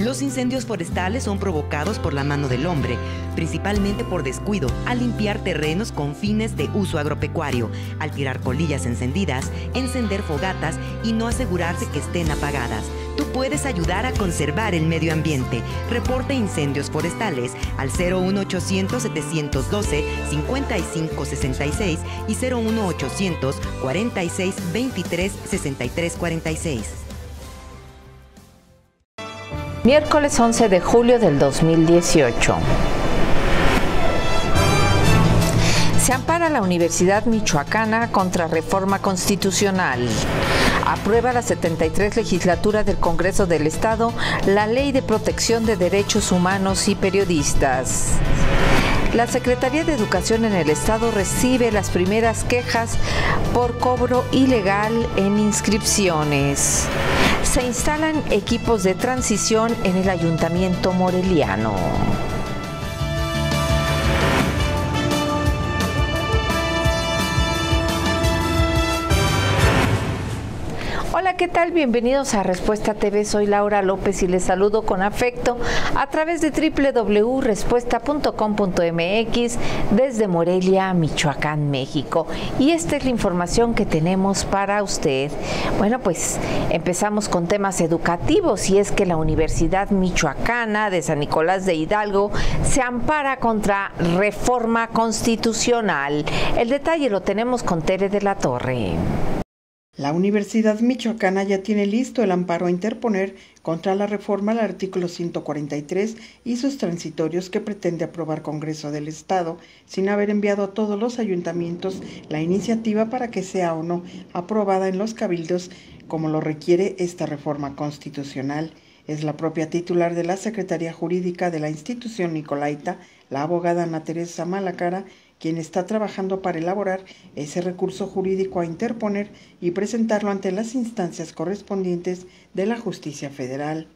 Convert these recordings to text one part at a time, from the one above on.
Los incendios forestales son provocados por la mano del hombre, principalmente por descuido, al limpiar terrenos con fines de uso agropecuario, al tirar colillas encendidas, encender fogatas y no asegurarse que estén apagadas. Tú puedes ayudar a conservar el medio ambiente. Reporte incendios forestales al 01800 712 5566 y 01800 46 23 63 46. Miércoles 11 de julio del 2018. Se ampara la Universidad Michoacana contra reforma constitucional. Aprueba la 73 legislatura del Congreso del Estado la Ley de Protección de Derechos Humanos y Periodistas. La Secretaría de Educación en el Estado recibe las primeras quejas por cobro ilegal en inscripciones. Se instalan equipos de transición en el Ayuntamiento Moreliano. ¿Qué tal? Bienvenidos a Respuesta TV. Soy Laura López y les saludo con afecto a través de www.respuesta.com.mx desde Morelia, Michoacán, México. Y esta es la información que tenemos para usted. Bueno, pues empezamos con temas educativos y es que la Universidad Michoacana de San Nicolás de Hidalgo se ampara contra reforma constitucional. El detalle lo tenemos con Tere de la Torre. La Universidad Michoacana ya tiene listo el amparo a interponer contra la reforma al artículo 143 y sus transitorios que pretende aprobar Congreso del Estado sin haber enviado a todos los ayuntamientos la iniciativa para que sea o no aprobada en los cabildos como lo requiere esta reforma constitucional. Es la propia titular de la Secretaría Jurídica de la institución Nicolaita, la abogada Ana Teresa Malacara, quien está trabajando para elaborar ese recurso jurídico a interponer y presentarlo ante las instancias correspondientes de la justicia federal.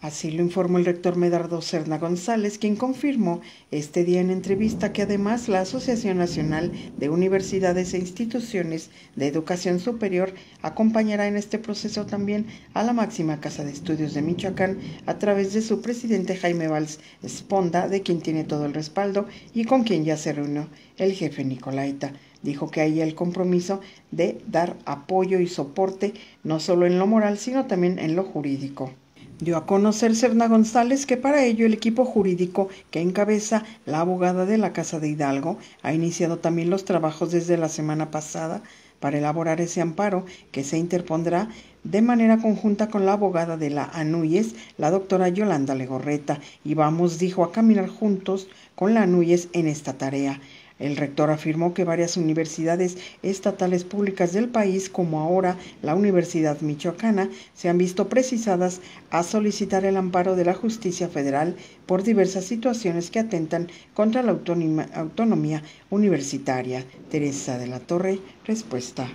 Así lo informó el rector Medardo Serna González, quien confirmó este día en entrevista que además la Asociación Nacional de Universidades e Instituciones de Educación Superior acompañará en este proceso también a la máxima Casa de Estudios de Michoacán a través de su presidente Jaime Valls Esponda, de quien tiene todo el respaldo y con quien ya se reunió el jefe Nicolaita. Dijo que hay el compromiso de dar apoyo y soporte no solo en lo moral, sino también en lo jurídico. Dio a conocer Serna González que para ello el equipo jurídico que encabeza la abogada de la Casa de Hidalgo ha iniciado también los trabajos desde la semana pasada para elaborar ese amparo que se interpondrá de manera conjunta con la abogada de la ANUYES, la doctora Yolanda Legorreta, y vamos, dijo, a caminar juntos con la ANUYES en esta tarea. El rector afirmó que varias universidades estatales públicas del país, como ahora la Universidad Michoacana, se han visto precisadas a solicitar el amparo de la justicia federal por diversas situaciones que atentan contra la autonomía universitaria. Teresa de la Torre, respuesta.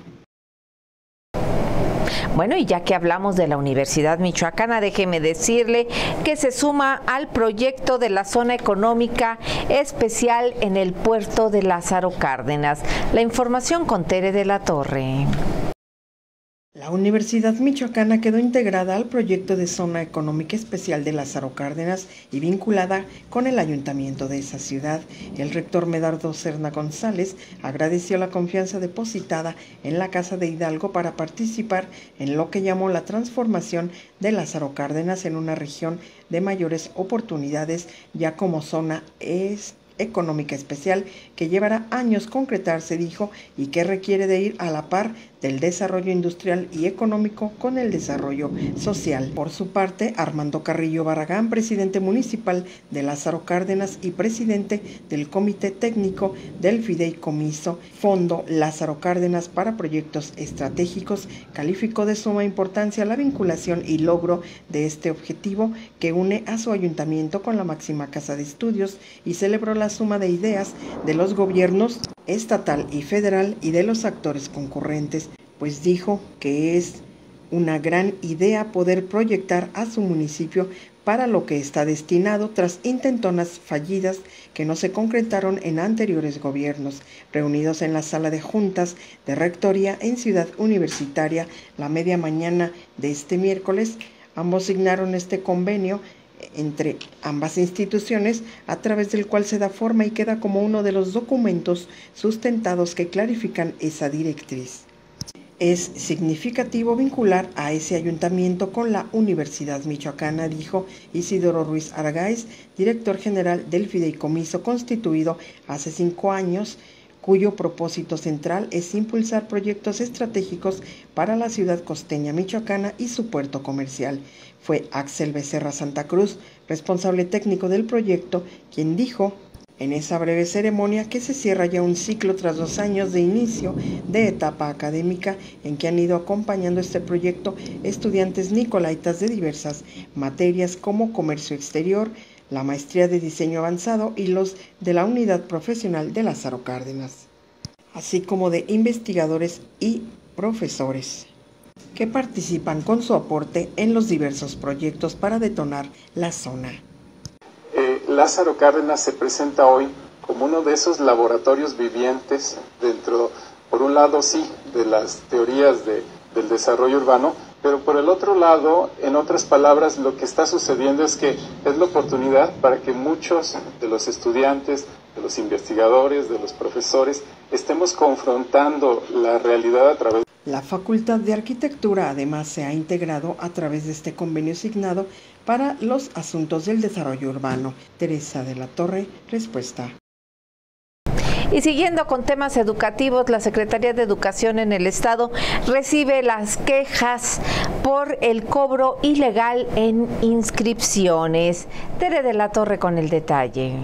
Bueno, y ya que hablamos de la Universidad Michoacana, déjeme decirle que se suma al proyecto de la zona económica especial en el puerto de Lázaro Cárdenas. La información con Tere de la Torre. La Universidad Michoacana quedó integrada al proyecto de Zona Económica Especial de Lázaro Cárdenas y vinculada con el ayuntamiento de esa ciudad. El rector Medardo Serna González agradeció la confianza depositada en la Casa de Hidalgo para participar en lo que llamó la transformación de Lázaro Cárdenas en una región de mayores oportunidades ya como zona es económica especial que llevará años concretarse, dijo, y que requiere de ir a la par del desarrollo industrial y económico con el desarrollo social. Por su parte, Armando Carrillo Barragán, presidente municipal de Lázaro Cárdenas y presidente del Comité Técnico del Fideicomiso Fondo Lázaro Cárdenas para Proyectos Estratégicos, calificó de suma importancia la vinculación y logro de este objetivo que une a su ayuntamiento con la máxima casa de estudios y celebró la suma de ideas de los gobiernos estatal y federal y de los actores concurrentes, pues dijo que es una gran idea poder proyectar a su municipio para lo que está destinado tras intentonas fallidas que no se concretaron en anteriores gobiernos, reunidos en la sala de juntas de rectoría en Ciudad Universitaria la media mañana de este miércoles. Ambos signaron este convenio entre ambas instituciones a través del cual se da forma y queda como uno de los documentos sustentados que clarifican esa directriz. Es significativo vincular a ese ayuntamiento con la Universidad Michoacana, dijo Isidoro Ruiz Argáiz, director general del fideicomiso constituido hace cinco años cuyo propósito central es impulsar proyectos estratégicos para la ciudad costeña michoacana y su puerto comercial. Fue Axel Becerra Santa Cruz, responsable técnico del proyecto, quien dijo en esa breve ceremonia que se cierra ya un ciclo tras dos años de inicio de etapa académica en que han ido acompañando este proyecto estudiantes nicolaitas de diversas materias como comercio exterior, la maestría de diseño avanzado y los de la unidad profesional de Lázaro Cárdenas, así como de investigadores y profesores que participan con su aporte en los diversos proyectos para detonar la zona. Lázaro Cárdenas se presenta hoy como uno de esos laboratorios vivientes dentro, por un lado sí, de las teorías del desarrollo urbano, pero por el otro lado, en otras palabras, lo que está sucediendo es que es la oportunidad para que muchos de los estudiantes, de los investigadores, de los profesores, estemos confrontando la realidad a través la Facultad de Arquitectura además se ha integrado a través de este convenio signado para los asuntos del desarrollo urbano. Teresa de la Torre, respuesta. Y siguiendo con temas educativos, la Secretaría de Educación en el Estado recibe las quejas por el cobro ilegal en inscripciones. Tere de la Torre con el detalle.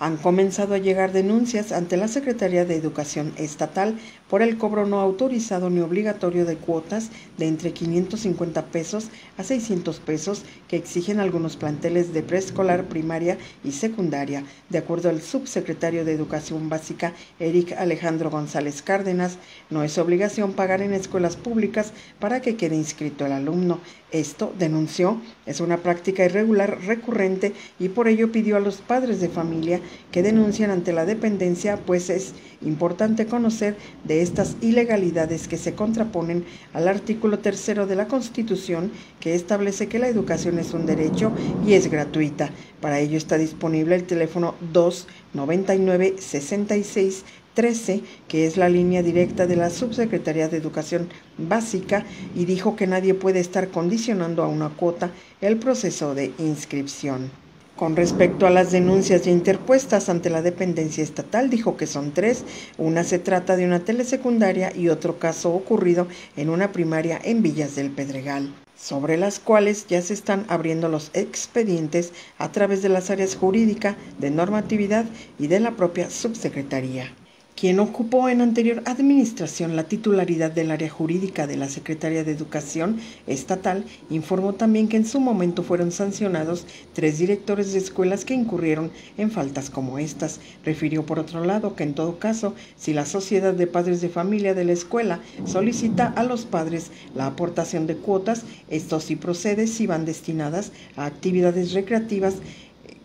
Han comenzado a llegar denuncias ante la Secretaría de Educación Estatal por el cobro no autorizado ni obligatorio de cuotas de entre 550 pesos a 600 pesos que exigen algunos planteles de preescolar, primaria y secundaria. De acuerdo al subsecretario de Educación Básica, Eric Alejandro González Cárdenas, no es obligación pagar en escuelas públicas para que quede inscrito el alumno. Esto, denunció, es una práctica irregular recurrente y por ello pidió a los padres de familia que denuncian ante la dependencia, pues es importante conocer de estas ilegalidades que se contraponen al artículo tercero de la Constitución que establece que la educación es un derecho y es gratuita. Para ello está disponible el teléfono 299 66 13, que es la línea directa de la Subsecretaría de Educación Básica, y dijo que nadie puede estar condicionando a una cuota el proceso de inscripción. Con respecto a las denuncias interpuestas ante la dependencia estatal, dijo que son tres. Una se trata de una telesecundaria y otro caso ocurrido en una primaria en Villas del Pedregal sobre las cuales ya se están abriendo los expedientes a través de las áreas jurídica, de normatividad y de la propia subsecretaría quien ocupó en anterior administración la titularidad del área jurídica de la Secretaría de Educación Estatal, informó también que en su momento fueron sancionados tres directores de escuelas que incurrieron en faltas como estas. Refirió por otro lado que en todo caso, si la Sociedad de Padres de Familia de la escuela solicita a los padres la aportación de cuotas, esto sí procede si van destinadas a actividades recreativas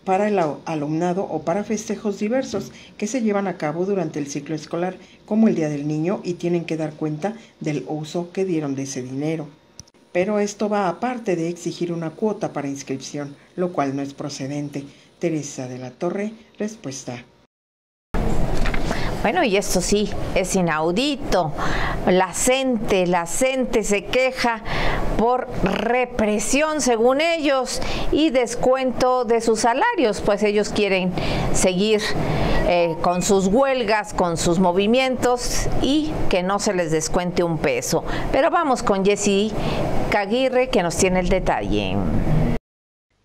para el alumnado o para festejos diversos que se llevan a cabo durante el ciclo escolar, como el Día del Niño, y tienen que dar cuenta del uso que dieron de ese dinero. Pero esto va aparte de exigir una cuota para inscripción, lo cual no es procedente. Teresa de la Torre, respuesta. Bueno, y esto sí, es inaudito. La CENTE, la CENTE se queja por represión, según ellos, y descuento de sus salarios, pues ellos quieren seguir eh, con sus huelgas, con sus movimientos y que no se les descuente un peso. Pero vamos con Jessy Caguirre, que nos tiene el detalle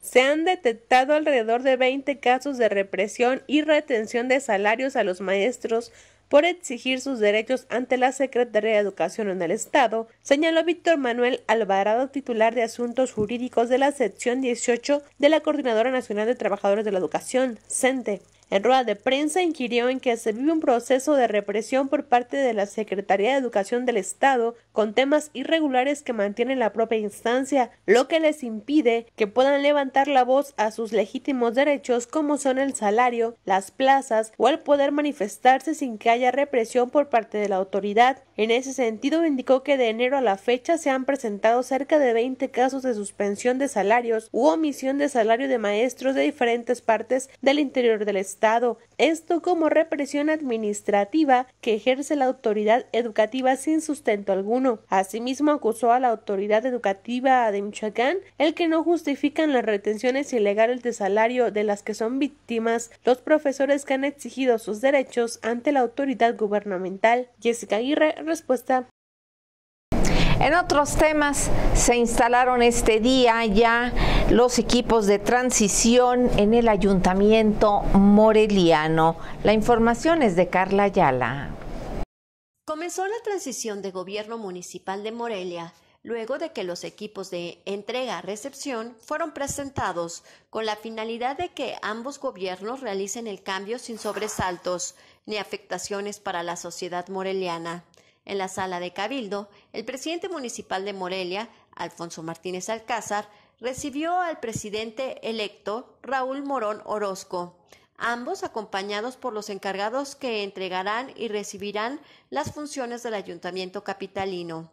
se han detectado alrededor de 20 casos de represión y retención de salarios a los maestros por exigir sus derechos ante la Secretaría de Educación en el Estado, señaló Víctor Manuel Alvarado, titular de Asuntos Jurídicos de la sección 18 de la Coordinadora Nacional de Trabajadores de la Educación, CENTE. En rueda de prensa inquirió en que se vive un proceso de represión por parte de la Secretaría de Educación del Estado con temas irregulares que mantienen la propia instancia, lo que les impide que puedan levantar la voz a sus legítimos derechos como son el salario, las plazas o el poder manifestarse sin que haya represión por parte de la autoridad. En ese sentido, indicó que de enero a la fecha se han presentado cerca de 20 casos de suspensión de salarios u omisión de salario de maestros de diferentes partes del interior del Estado. Esto como represión administrativa que ejerce la autoridad educativa sin sustento alguno. Asimismo, acusó a la autoridad educativa de Michoacán el que no justifican las retenciones ilegales de salario de las que son víctimas los profesores que han exigido sus derechos ante la autoridad gubernamental. Jessica Aguirre, respuesta. En otros temas, se instalaron este día ya los equipos de transición en el ayuntamiento moreliano. La información es de Carla Ayala. Comenzó la transición de gobierno municipal de Morelia luego de que los equipos de entrega-recepción fueron presentados con la finalidad de que ambos gobiernos realicen el cambio sin sobresaltos ni afectaciones para la sociedad moreliana. En la sala de Cabildo, el presidente municipal de Morelia, Alfonso Martínez Alcázar, recibió al presidente electo Raúl Morón Orozco, ambos acompañados por los encargados que entregarán y recibirán las funciones del ayuntamiento capitalino.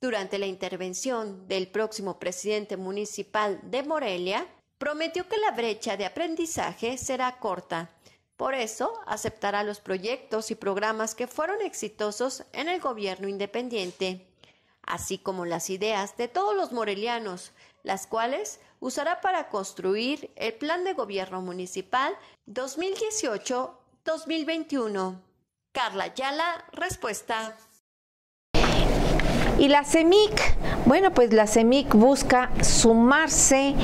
Durante la intervención del próximo presidente municipal de Morelia, prometió que la brecha de aprendizaje será corta. Por eso aceptará los proyectos y programas que fueron exitosos en el gobierno independiente, así como las ideas de todos los morelianos, las cuales usará para construir el Plan de Gobierno Municipal 2018-2021. Carla Yala, respuesta. Y la CEMIC, bueno, pues la CEMIC busca sumarse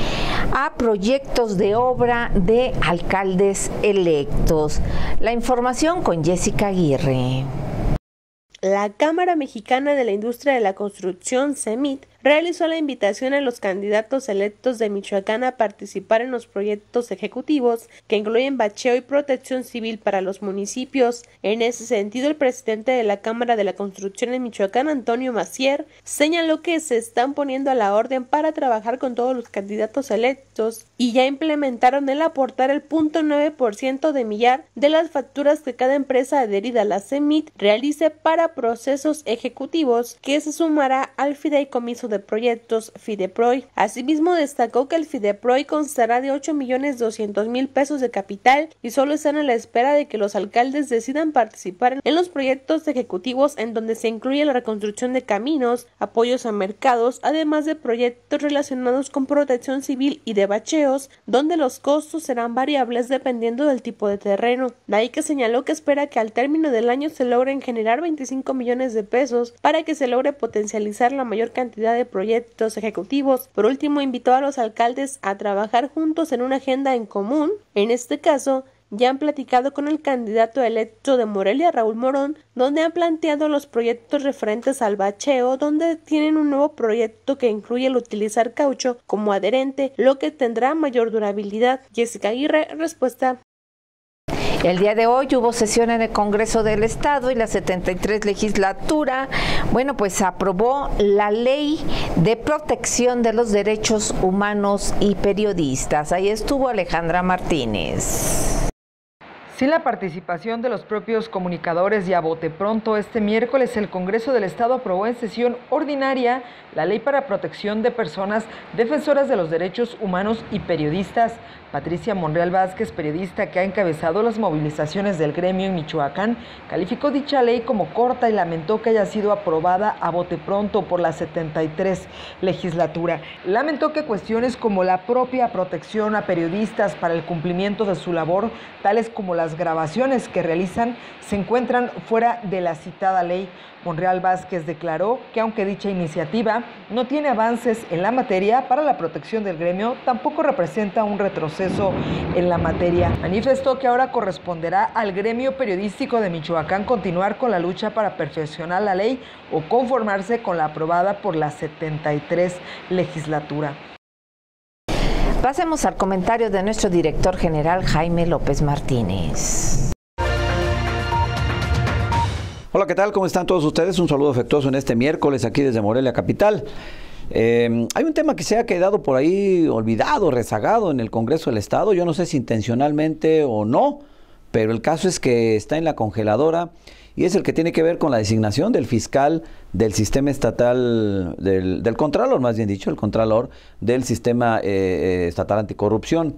a proyectos de obra de alcaldes electos. La información con Jessica Aguirre. La Cámara Mexicana de la Industria de la Construcción, CEMIT, realizó la invitación a los candidatos electos de Michoacán a participar en los proyectos ejecutivos que incluyen bacheo y protección civil para los municipios. En ese sentido, el presidente de la Cámara de la Construcción en Michoacán, Antonio Macier, señaló que se están poniendo a la orden para trabajar con todos los candidatos electos y ya implementaron el aportar el punto ciento de millar de las facturas que cada empresa adherida a la CEMIT realice para procesos ejecutivos que se sumará al fideicomiso de proyectos FIDEPROI. Asimismo, destacó que el FIDEPROI constará de 8 millones 200 mil pesos de capital y solo están a la espera de que los alcaldes decidan participar en los proyectos ejecutivos en donde se incluye la reconstrucción de caminos, apoyos a mercados, además de proyectos relacionados con protección civil y de bacheos, donde los costos serán variables dependiendo del tipo de terreno. que señaló que espera que al término del año se logren generar 25 millones de pesos para que se logre potencializar la mayor cantidad de proyectos ejecutivos. Por último, invitó a los alcaldes a trabajar juntos en una agenda en común. En este caso, ya han platicado con el candidato electo de Morelia, Raúl Morón, donde han planteado los proyectos referentes al bacheo, donde tienen un nuevo proyecto que incluye el utilizar caucho como adherente, lo que tendrá mayor durabilidad. Jessica Aguirre, respuesta. El día de hoy hubo sesión en el Congreso del Estado y la 73 legislatura, bueno, pues aprobó la ley de protección de los derechos humanos y periodistas. Ahí estuvo Alejandra Martínez. Sin la participación de los propios comunicadores y a bote pronto, este miércoles el Congreso del Estado aprobó en sesión ordinaria la Ley para Protección de Personas Defensoras de los Derechos Humanos y Periodistas. Patricia Monreal Vázquez, periodista que ha encabezado las movilizaciones del gremio en Michoacán, calificó dicha ley como corta y lamentó que haya sido aprobada a bote pronto por la 73 legislatura. Lamentó que cuestiones como la propia protección a periodistas para el cumplimiento de su labor, tales como las grabaciones que realizan, se encuentran fuera de la citada ley. Monreal Vázquez declaró que aunque dicha iniciativa no tiene avances en la materia para la protección del gremio, tampoco representa un retroceso en la materia. Manifestó que ahora corresponderá al gremio periodístico de Michoacán continuar con la lucha para perfeccionar la ley o conformarse con la aprobada por la 73 legislatura. Pasemos al comentario de nuestro director general Jaime López Martínez. Hola, ¿qué tal? ¿Cómo están todos ustedes? Un saludo afectuoso en este miércoles aquí desde Morelia Capital. Eh, hay un tema que se ha quedado por ahí olvidado, rezagado en el Congreso del Estado. Yo no sé si intencionalmente o no, pero el caso es que está en la congeladora y es el que tiene que ver con la designación del fiscal del sistema estatal, del, Contralor, más bien dicho, el Contralor del sistema eh, eh, estatal anticorrupción.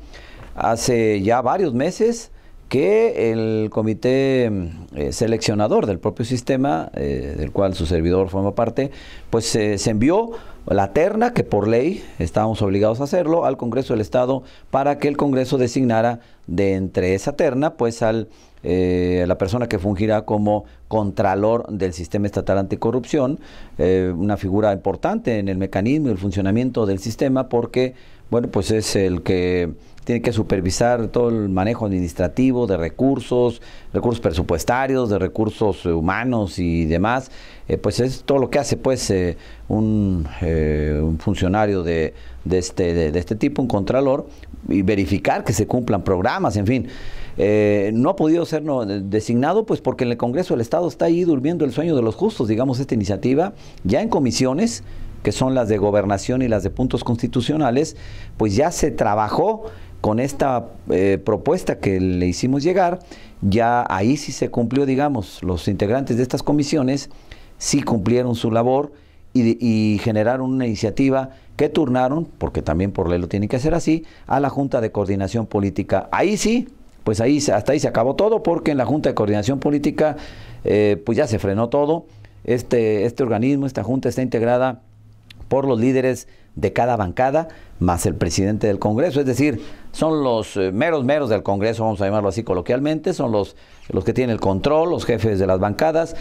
Hace ya varios meses que el comité eh, seleccionador del propio sistema, del cual su servidor forma parte, pues se envió la terna, que por ley estábamos obligados a hacerlo, al Congreso del Estado para que el Congreso designara de entre esa terna, pues al eh, la persona que fungirá como contralor del sistema estatal anticorrupción, una figura importante en el mecanismo y el funcionamiento del sistema porque, bueno, pues es el que tiene que supervisar todo el manejo administrativo de recursos, recursos presupuestarios, de recursos humanos y demás. Eh, pues es todo lo que hace pues eh, un, eh, un, funcionario de, de este, de, este tipo, un contralor, y verificar que se cumplan programas, en fin. No ha podido ser designado pues porque en el Congreso del Estado está ahí durmiendo el sueño de los justos, digamos, esta iniciativa, ya en comisiones que son las de gobernación y las de puntos constitucionales, pues ya se trabajó con esta eh, propuesta que le hicimos llegar, ya ahí sí se cumplió, digamos, los integrantes de estas comisiones sí cumplieron su labor y, y, generaron una iniciativa que turnaron, porque también por ley lo tienen que hacer así, a la Junta de Coordinación Política. Ahí sí, pues ahí hasta ahí se acabó todo, porque en la Junta de Coordinación Política eh, pues ya se frenó todo. Este, este organismo, esta Junta está integrada por los líderes de cada bancada más el presidente del Congreso, es decir, son los eh, meros meros del Congreso, vamos a llamarlo así coloquialmente, son los, los que tienen el control, los jefes de las bancadas,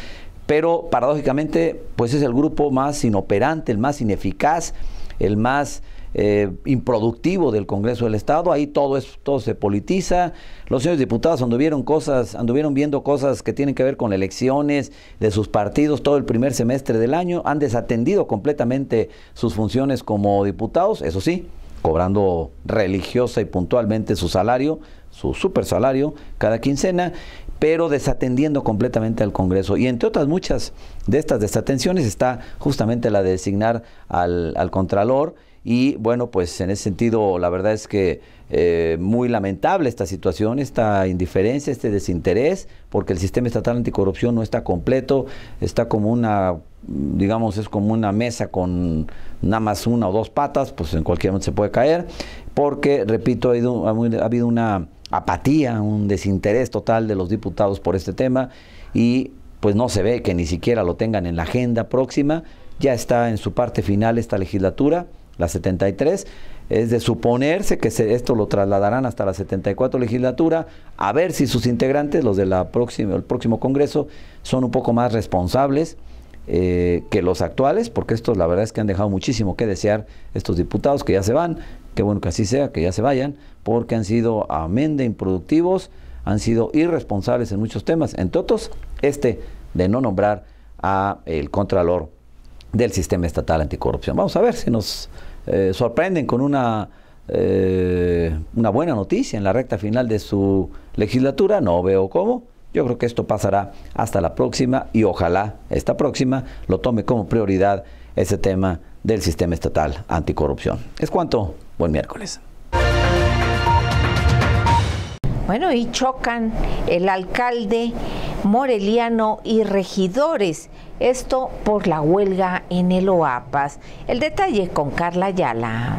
pero paradójicamente pues es el grupo más inoperante, el más ineficaz, el más eh, improductivo del Congreso del Estado, ahí todo es, todo se politiza, los señores diputados anduvieron cosas, anduvieron viendo cosas que tienen que ver con elecciones de sus partidos todo el primer semestre del año, han desatendido completamente sus funciones como diputados, eso sí, cobrando religiosa y puntualmente su salario, su super salario cada quincena, pero desatendiendo completamente al Congreso. Y entre otras muchas de estas desatenciones está justamente la de designar al, al Contralor y bueno, pues en ese sentido, la verdad es que eh, muy lamentable esta situación, esta indiferencia, este desinterés, porque el sistema estatal anticorrupción no está completo, está como una, digamos, es como una mesa con nada más una o dos patas, pues en cualquier momento se puede caer, porque, repito, ha habido, ha habido una apatía, un desinterés total de los diputados por este tema y pues no se ve que ni siquiera lo tengan en la agenda próxima, ya está en su parte final esta legislatura la 73. Es de suponerse que esto lo trasladarán hasta la 74 legislatura, a ver si sus integrantes, los del el próximo Congreso, son un poco más responsables eh, que los actuales, porque estos la verdad es que han dejado muchísimo que desear estos diputados que ya se van, qué bueno que así sea, que ya se vayan, porque han sido amén de improductivos, han sido irresponsables en muchos temas, entre otros este de no nombrar a el Contralor del sistema estatal anticorrupción. Vamos a ver si nos eh, sorprenden con una, eh, una buena noticia en la recta final de su legislatura. No veo cómo. Yo creo que esto pasará hasta la próxima y ojalá esta próxima lo tome como prioridad ese tema del sistema estatal anticorrupción. Es cuanto. Buen miércoles. Bueno, y chocan el alcalde moreliano y regidores. Esto por la huelga en el OAPAS. El detalle con Carla Ayala.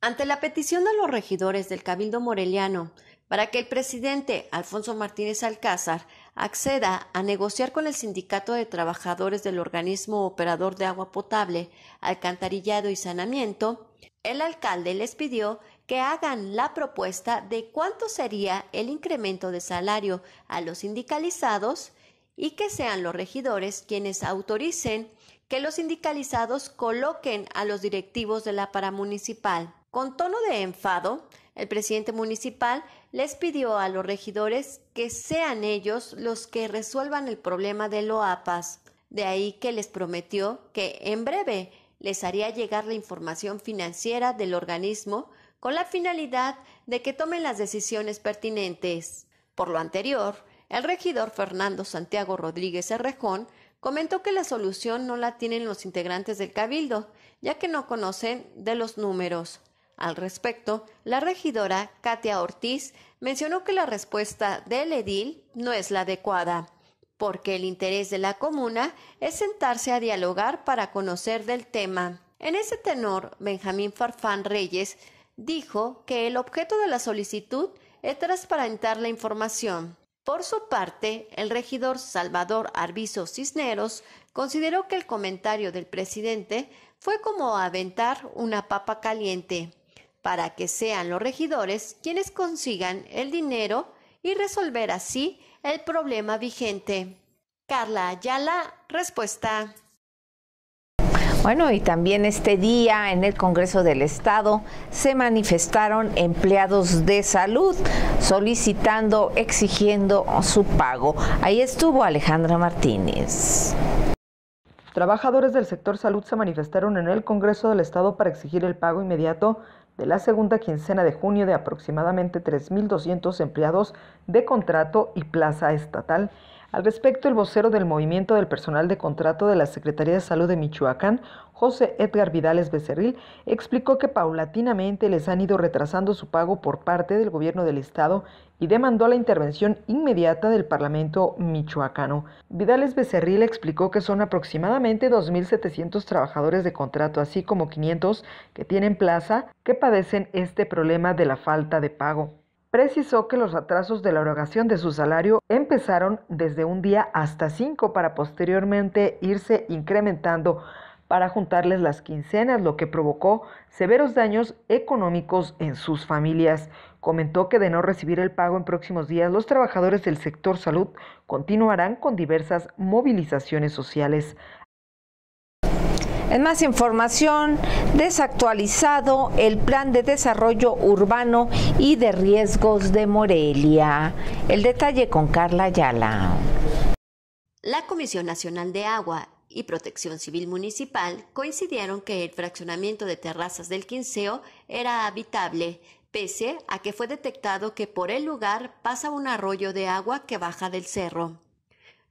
Ante la petición de los regidores del Cabildo Moreliano para que el presidente Alfonso Martínez Alcázar acceda a negociar con el Sindicato de Trabajadores del Organismo Operador de Agua Potable, Alcantarillado y Sanamiento, el alcalde les pidió que hagan la propuesta de cuánto sería el incremento de salario a los sindicalizados y que sean los regidores quienes autoricen que los sindicalizados coloquen a los directivos de la paramunicipal. Con tono de enfado, el presidente municipal les pidió a los regidores que sean ellos los que resuelvan el problema de Loapas. De ahí que les prometió que en breve les haría llegar la información financiera del organismo con la finalidad de que tomen las decisiones pertinentes. Por lo anterior, el regidor Fernando Santiago Rodríguez Herrejón comentó que la solución no la tienen los integrantes del cabildo, ya que no conocen de los números. Al respecto, la regidora Katia Ortiz mencionó que la respuesta del edil no es la adecuada, porque el interés de la comuna es sentarse a dialogar para conocer del tema. En ese tenor, Benjamín Farfán Reyes dijo que el objeto de la solicitud es transparentar la información. Por su parte, el regidor Salvador Arbizo Cisneros consideró que el comentario del presidente fue como aventar una papa caliente, para que sean los regidores quienes consigan el dinero y resolver así el problema vigente. Carla Ayala, respuesta. Bueno, y también este día en el Congreso del Estado se manifestaron empleados de salud solicitando, exigiendo su pago. Ahí estuvo Alejandra Martínez. Trabajadores del sector salud se manifestaron en el Congreso del Estado para exigir el pago inmediato de la segunda quincena de junio de aproximadamente 3.200 empleados de contrato y plaza estatal al respecto, el vocero del Movimiento del Personal de Contrato de la Secretaría de Salud de Michoacán, José Edgar Vidales Becerril, explicó que paulatinamente les han ido retrasando su pago por parte del gobierno del estado y demandó la intervención inmediata del Parlamento michoacano. Vidales Becerril explicó que son aproximadamente 2.700 trabajadores de contrato, así como 500 que tienen plaza, que padecen este problema de la falta de pago precisó que los atrasos de la erogación de su salario empezaron desde un día hasta cinco para posteriormente irse incrementando para juntarles las quincenas, lo que provocó severos daños económicos en sus familias. Comentó que de no recibir el pago en próximos días, los trabajadores del sector salud continuarán con diversas movilizaciones sociales. En más información, desactualizado el Plan de Desarrollo Urbano y de Riesgos de Morelia. El detalle con Carla Ayala. La Comisión Nacional de Agua y Protección Civil Municipal coincidieron que el fraccionamiento de terrazas del Quinceo era habitable, pese a que fue detectado que por el lugar pasa un arroyo de agua que baja del cerro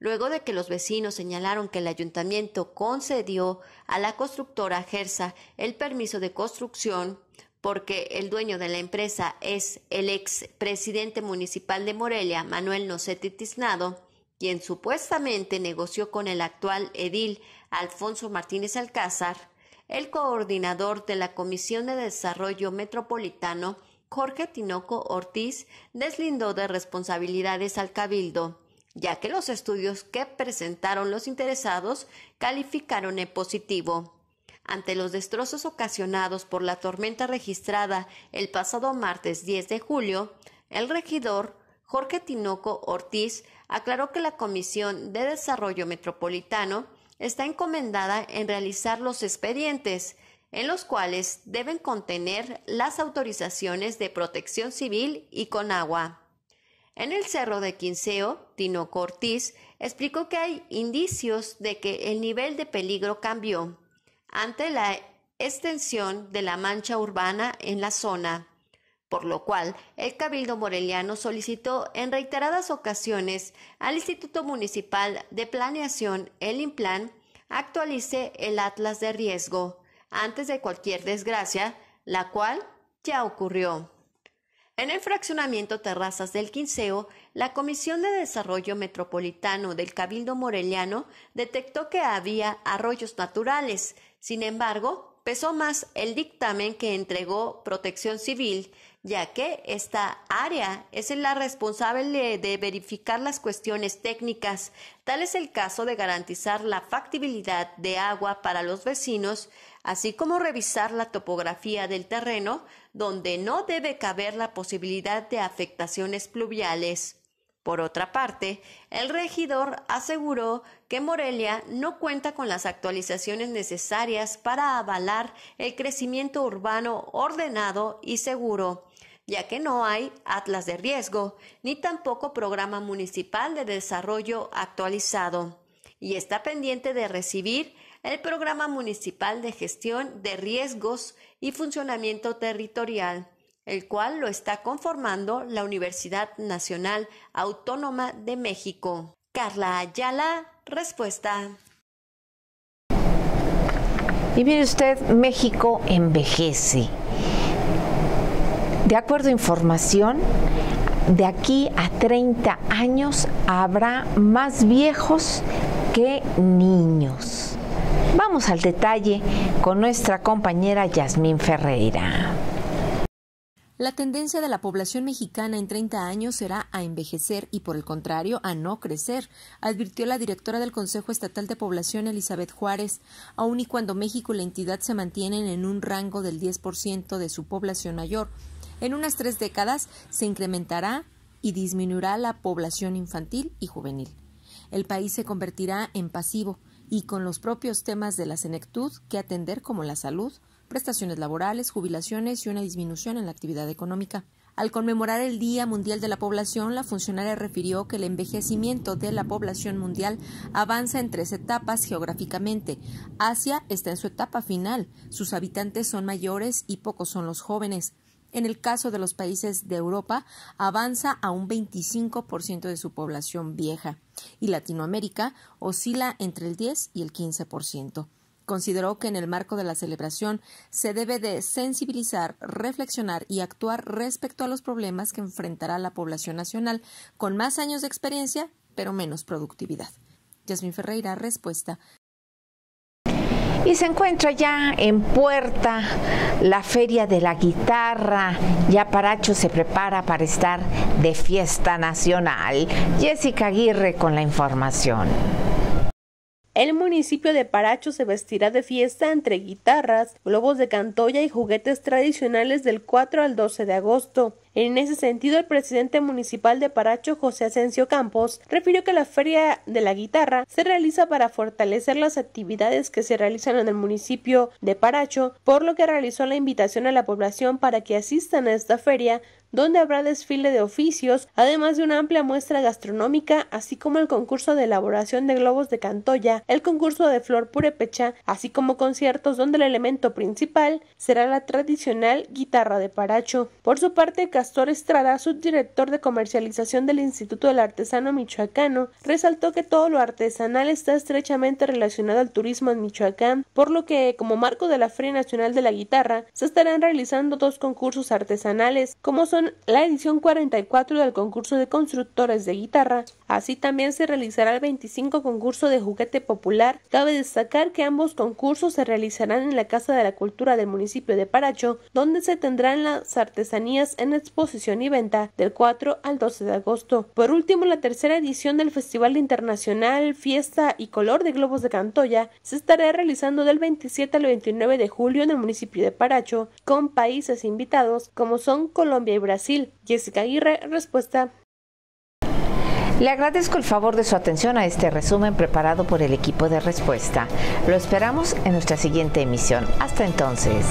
luego de que los vecinos señalaron que el ayuntamiento concedió a la constructora Gersa el permiso de construcción porque el dueño de la empresa es el ex presidente municipal de Morelia, Manuel Nocetti Tiznado, quien supuestamente negoció con el actual edil Alfonso Martínez Alcázar, el coordinador de la Comisión de Desarrollo Metropolitano, Jorge Tinoco Ortiz, deslindó de responsabilidades al cabildo ya que los estudios que presentaron los interesados calificaron en positivo. Ante los destrozos ocasionados por la tormenta registrada el pasado martes 10 de julio, el regidor Jorge Tinoco Ortiz aclaró que la Comisión de Desarrollo Metropolitano está encomendada en realizar los expedientes, en los cuales deben contener las autorizaciones de protección civil y con agua. En el cerro de Quinceo, Tino Cortiz explicó que hay indicios de que el nivel de peligro cambió ante la extensión de la mancha urbana en la zona, por lo cual el Cabildo Moreliano solicitó en reiteradas ocasiones al Instituto Municipal de Planeación, el IMPLAN, actualice el atlas de riesgo antes de cualquier desgracia, la cual ya ocurrió. En el fraccionamiento Terrazas del Quinceo, la Comisión de Desarrollo Metropolitano del Cabildo Moreliano detectó que había arroyos naturales. Sin embargo, pesó más el dictamen que entregó Protección Civil, ya que esta área es la responsable de verificar las cuestiones técnicas. Tal es el caso de garantizar la factibilidad de agua para los vecinos, así como revisar la topografía del terreno, donde no debe caber la posibilidad de afectaciones pluviales. Por otra parte, el regidor aseguró que Morelia no cuenta con las actualizaciones necesarias para avalar el crecimiento urbano ordenado y seguro, ya que no hay atlas de riesgo, ni tampoco programa municipal de desarrollo actualizado, y está pendiente de recibir el programa municipal de gestión de riesgos y funcionamiento territorial, el cual lo está conformando la Universidad Nacional Autónoma de México. Carla Ayala, respuesta. Y mire usted, México envejece. De acuerdo a información, de aquí a 30 años habrá más viejos que niños. Vamos al detalle con nuestra compañera Yasmín Ferreira. La tendencia de la población mexicana en 30 años será a envejecer y, por el contrario, a no crecer, advirtió la directora del Consejo Estatal de Población, Elizabeth Juárez, aun y cuando México y la entidad se mantienen en un rango del 10% de su población mayor. En unas tres décadas se incrementará y disminuirá la población infantil y juvenil. El país se convertirá en pasivo y con los propios temas de la senectud que atender como la salud, prestaciones laborales, jubilaciones y una disminución en la actividad económica. Al conmemorar el Día Mundial de la Población, la funcionaria refirió que el envejecimiento de la población mundial avanza en tres etapas geográficamente. Asia está en su etapa final. Sus habitantes son mayores y pocos son los jóvenes. En el caso de los países de Europa, avanza a un 25% de su población vieja y Latinoamérica oscila entre el 10 y el 15%. Consideró que en el marco de la celebración se debe de sensibilizar, reflexionar y actuar respecto a los problemas que enfrentará la población nacional con más años de experiencia, pero menos productividad. Yasmin Ferreira, respuesta. Y se encuentra ya en puerta la Feria de la Guitarra. Ya Paracho se prepara para estar de fiesta nacional. Jessica Aguirre con la información. El municipio de Paracho se vestirá de fiesta entre guitarras, globos de cantoya y juguetes tradicionales del 4 al 12 de agosto. En ese sentido, el presidente municipal de Paracho, José Asensio Campos, refirió que la Feria de la Guitarra se realiza para fortalecer las actividades que se realizan en el municipio de Paracho, por lo que realizó la invitación a la población para que asistan a esta feria donde habrá desfile de oficios, además de una amplia muestra gastronómica, así como el concurso de elaboración de globos de Cantoya, el concurso de flor purepecha, así como conciertos donde el elemento principal será la tradicional guitarra de Paracho. Por su parte, Castor Estrada, subdirector de comercialización del Instituto del Artesano Michoacano, resaltó que todo lo artesanal está estrechamente relacionado al turismo en Michoacán, por lo que, como marco de la Feria Nacional de la Guitarra, se estarán realizando dos concursos artesanales, como la edición 44 del concurso de constructores de guitarra. Así también se realizará el 25 concurso de juguete popular. Cabe destacar que ambos concursos se realizarán en la Casa de la Cultura del municipio de Paracho, donde se tendrán las artesanías en exposición y venta del 4 al 12 de agosto. Por último, la tercera edición del Festival Internacional Fiesta y Color de Globos de Cantoya se estará realizando del 27 al 29 de julio en el municipio de Paracho, con países invitados como son Colombia y Brasil. Jessica Aguirre, respuesta. Le agradezco el favor de su atención a este resumen preparado por el equipo de respuesta. Lo esperamos en nuestra siguiente emisión. Hasta entonces.